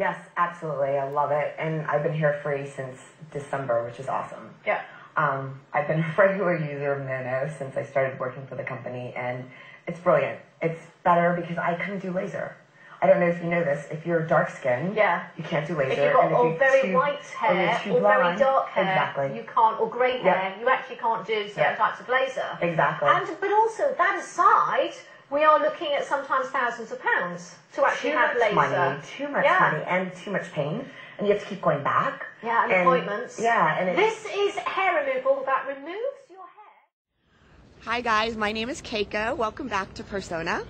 Yes, absolutely. I love it. And I've been hair free since December, which is awesome. Yeah. Um, I've been a regular user of Nano since I started working for the company, and it's brilliant. It's better because I couldn't do laser. I don't know if you know this. If you're dark skinned, Yeah. you can't do laser. If you've got and if or you're very too- white or hair too or very dark hair, exactly. you can't, or grey Yeah. hair, you actually can't do certain Yeah. types of laser. Exactly. And but also that aside, we are looking at sometimes thousands of pounds to actually too have much laser. money, too much Yeah. money, and too much pain, and you have to keep going back. Yeah, and, appointments. Yeah, and it's, This is hair removal that removes your hair. Hi guys, my name is Kayko. Welcome back to Persona.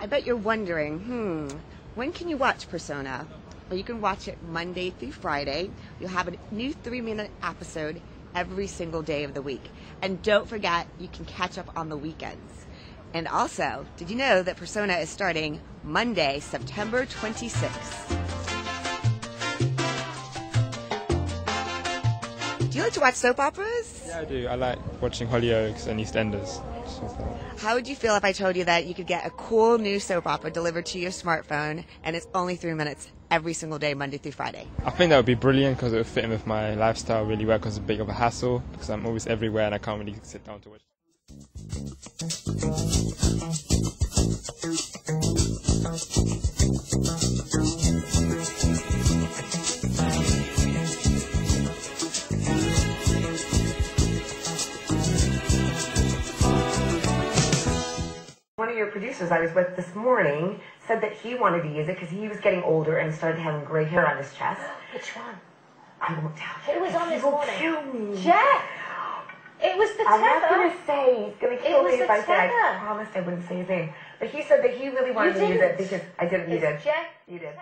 I bet you're wondering, hmm, when can you watch Persona? Well, you can watch it Monday through Friday. You'll have a new three minute episode every single day of the week. And don't forget, you can catch up on the weekends. And also, did you know that Persona is starting Monday, September 26th? Do you like to watch soap operas? Yeah, I do. I like watching Hollyoaks and EastEnders. Stuff like that. How would you feel if I told you that you could get a cool new soap opera delivered to your smartphone and it's only three minutes every single day, Monday through Friday? I think that would be brilliant because it would fit in with my lifestyle really well because it's a bit of a hassle because I'm always everywhere and I can't really sit down to watch. One of your producers I was with this morning said that he wanted to use it because he was getting older and started having gray hair on his chest. Which one? I won't tell you. It was on this morning. kill me. Jeff! It was the I'm not gonna say he's gonna kill me if the I say I promised I wouldn't say his name. But he said that he really wanted to use it because I didn't. You did. It's Jeff. You did.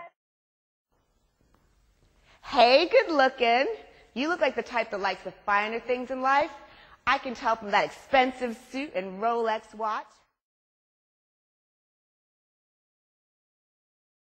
Hey, good looking. You look like the type that likes the finer things in life. I can tell from that expensive suit and Rolex watch.